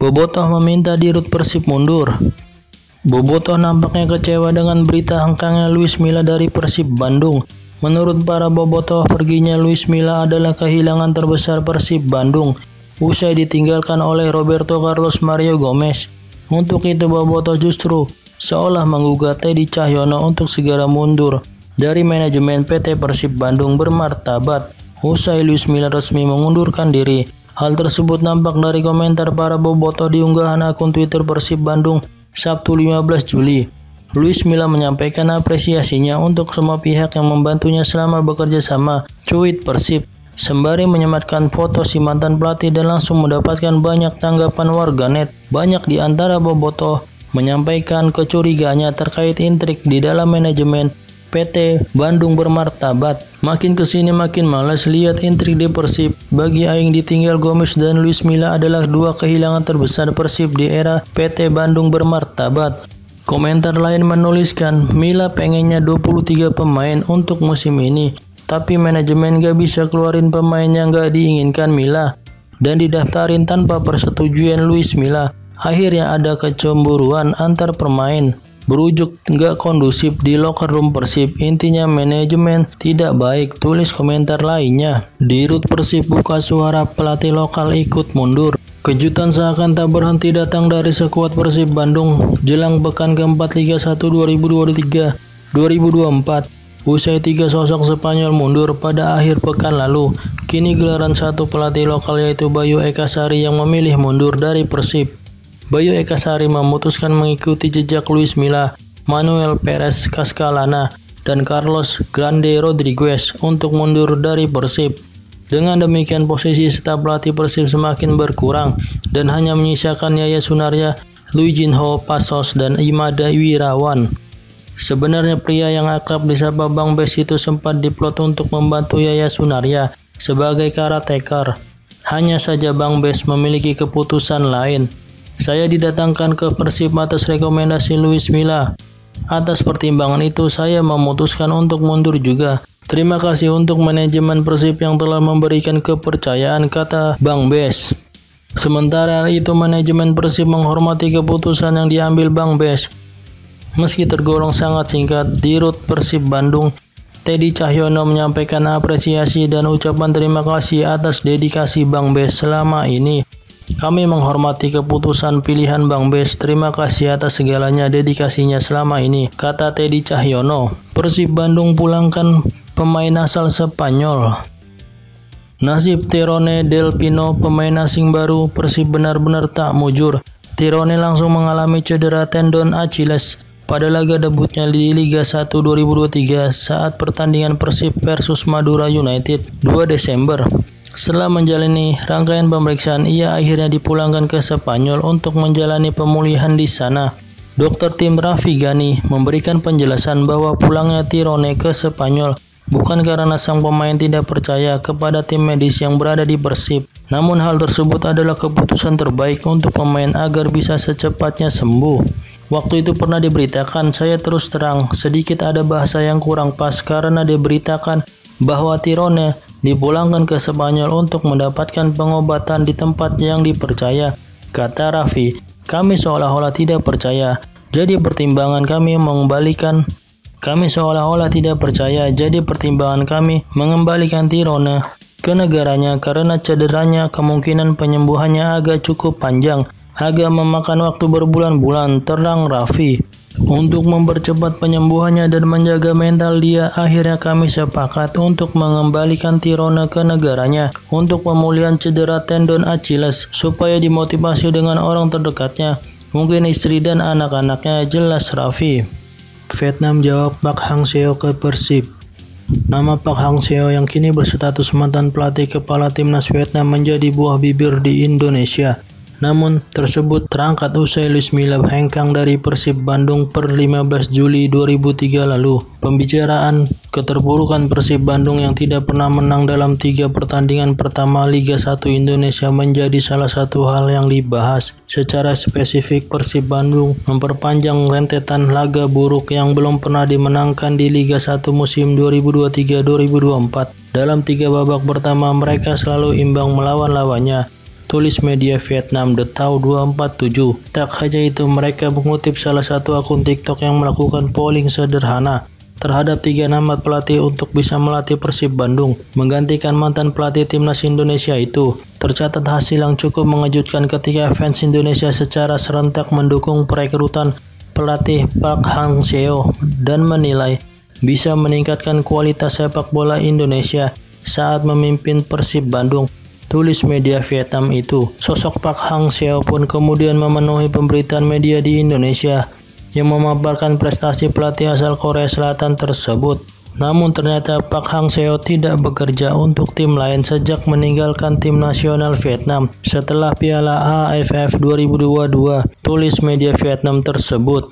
Bobotoh meminta dirut Persib mundur. Bobotoh nampaknya kecewa dengan berita hengkangnya Luis Milla dari Persib Bandung. Menurut para Bobotoh, perginya Luis Milla adalah kehilangan terbesar Persib Bandung usai ditinggalkan oleh Roberto Carlos Mario Gomez. Untuk itu Bobotoh justru seolah menggugat Teddy Cahyono untuk segera mundur dari manajemen PT Persib Bandung bermartabat usai Luis Milla resmi mengundurkan diri. Hal tersebut nampak dari komentar para bobotoh di unggahan akun Twitter Persib Bandung Sabtu 15 Juli. Luis Milla menyampaikan apresiasinya untuk semua pihak yang membantunya selama bekerja sama. Cuit Persib sembari menyematkan foto si mantan pelatih dan langsung mendapatkan banyak tanggapan warganet. Banyak di antara bobotoh menyampaikan kecurigaannya terkait intrik di dalam manajemen PT Bandung bermartabat. Makin ke sini makin malas lihat intrik di Persib. Bagi Aing ditinggal Gomez dan Luis Milla adalah dua kehilangan terbesar Persib di era PT Bandung bermartabat. Komentar lain menuliskan, Mila pengennya 23 pemain untuk musim ini, tapi manajemen gak bisa keluarin pemain yang gak diinginkan Mila dan didaftarin tanpa persetujuan Luis Milla. Akhirnya ada kecemburuan antar pemain berujuk nggak kondusif di locker room Persib. Intinya manajemen tidak baik, tulis komentar lainnya. Di Rut Persib buka suara pelatih lokal ikut mundur. Kejutan seakan tak berhenti datang dari sekuat Persib Bandung jelang pekan keempat Liga 1 2023-2024. Usai tiga sosok Spanyol mundur pada akhir pekan lalu, kini gelaran satu pelatih lokal yaitu Bayu Ekasari yang memilih mundur dari Persib. Bayu Eka Sari memutuskan mengikuti jejak Luis Milla, Manuel Perez Cascalana, dan Carlos Grande Rodriguez untuk mundur dari Persib. Dengan demikian posisi staf pelatih Persib semakin berkurang dan hanya menyisakan Yaya Sunaria, Luijinho Pasos, dan Imada Wirawan. Sebenarnya pria yang akrab disapa Bang Bes itu sempat diplot untuk membantu Yaya Sunaria sebagai karateka. Hanya saja Bang Bes memiliki keputusan lain. Saya didatangkan ke Persib atas rekomendasi Luis Milla. Atas pertimbangan itu, saya memutuskan untuk mundur juga. Terima kasih untuk manajemen Persib yang telah memberikan kepercayaan, kata Bang Bes. Sementara itu, manajemen Persib menghormati keputusan yang diambil Bang Bes. Meski tergolong sangat singkat, di Rut Persib Bandung, Teddy Cahyono menyampaikan apresiasi dan ucapan terima kasih atas dedikasi Bang Bes selama ini. Kami menghormati keputusan pilihan Bang Bes. Terima kasih atas segalanya dedikasinya selama ini, kata Teddy Cahyono. Persib Bandung pulangkan pemain asal Spanyol. Nasib Tirone Del Pino, pemain asing baru Persib benar-benar tak mujur. Tirone langsung mengalami cedera tendon Achilles pada laga debutnya di Liga 1 2023 saat pertandingan Persib versus Madura United 2 Desember. Setelah menjalani rangkaian pemeriksaan, ia akhirnya dipulangkan ke Spanyol untuk menjalani pemulihan di sana. Dokter tim Raffi Gani memberikan penjelasan bahwa pulangnya Tirone ke Spanyol bukan karena sang pemain tidak percaya kepada tim medis yang berada di Persib. Namun hal tersebut adalah keputusan terbaik untuk pemain agar bisa secepatnya sembuh. Waktu itu pernah diberitakan, saya terus terang, sedikit ada bahasa yang kurang pas karena diberitakan bahwa Tirone dipulangkan ke Spanyol untuk mendapatkan pengobatan di tempat yang dipercaya. Kata Raffi, kami seolah-olah tidak percaya. Jadi pertimbangan kami mengembalikan kami seolah-olah tidak percaya, jadi pertimbangan kami mengembalikan Tirone ke negaranya karena cederanya kemungkinan penyembuhannya agak cukup panjang, agak memakan waktu berbulan-bulan, terang Raffi. Untuk mempercepat penyembuhannya dan menjaga mental dia, akhirnya kami sepakat untuk mengembalikan Tirona ke negaranya untuk pemulihan cedera tendon Achilles supaya dimotivasi dengan orang terdekatnya, mungkin istri dan anak-anaknya, jelas Raffi. Vietnam jawab Pak Hang Seo ke Persib. Nama Pak Hang Seo yang kini berstatus mantan pelatih kepala timnas Vietnam menjadi buah bibir di Indonesia. Namun, tersebut terangkat usai Luis Milla hengkang dari Persib Bandung per 15 Juli 2003 lalu. Pembicaraan keterpurukan Persib Bandung yang tidak pernah menang dalam tiga pertandingan pertama Liga 1 Indonesia menjadi salah satu hal yang dibahas. Secara spesifik, Persib Bandung memperpanjang rentetan laga buruk yang belum pernah dimenangkan di Liga 1 musim 2023-2024. Dalam tiga babak pertama, mereka selalu imbang melawan lawannya tulis media Vietnam The Tau 247. Tak hanya itu, mereka mengutip salah satu akun TikTok yang melakukan polling sederhana terhadap tiga nama pelatih untuk bisa melatih Persib Bandung, menggantikan mantan pelatih timnas Indonesia itu. Tercatat hasil yang cukup mengejutkan ketika fans Indonesia secara serentak mendukung perekrutan pelatih Park Hang Seo dan menilai bisa meningkatkan kualitas sepak bola Indonesia saat memimpin Persib Bandung. Tulis media Vietnam itu, sosok Park Hang Seo pun kemudian memenuhi pemberitaan media di Indonesia yang memaparkan prestasi pelatih asal Korea Selatan tersebut. Namun ternyata Pak Hang Seo tidak bekerja untuk tim lain sejak meninggalkan tim nasional Vietnam setelah Piala AFF 2022, tulis media Vietnam tersebut.